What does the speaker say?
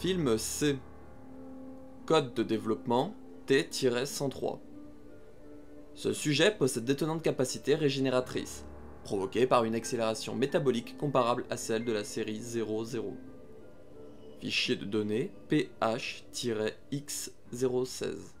Film C. Code de développement T-103. Ce sujet possède d'étonnantes capacités régénératrices, provoquées par une accélération métabolique comparable à celle de la série 00. Fichier de données PH-X016.